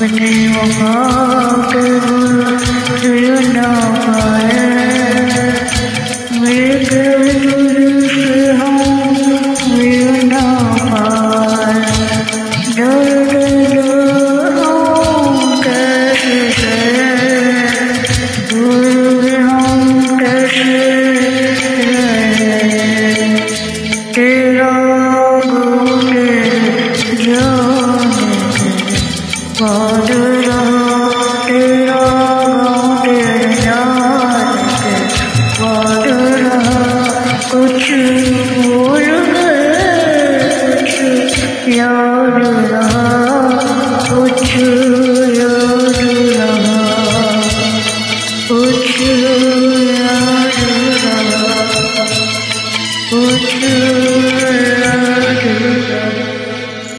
But do you know do, do,